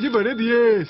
Numara 10.